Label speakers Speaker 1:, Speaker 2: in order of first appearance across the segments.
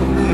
Speaker 1: Thank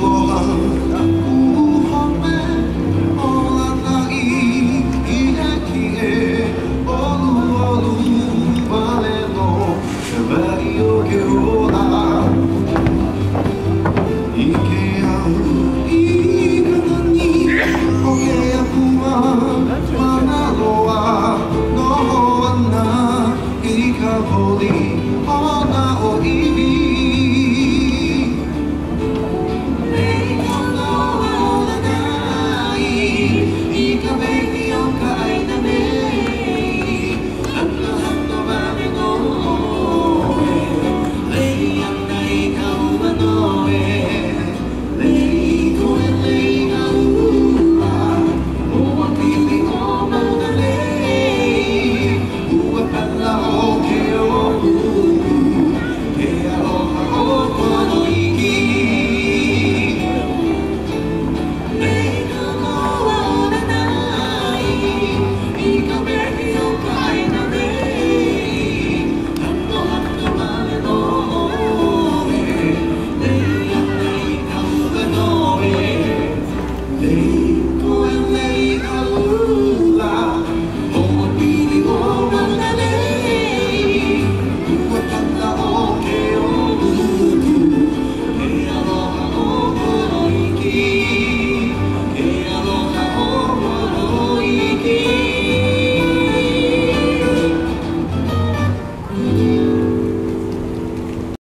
Speaker 1: someone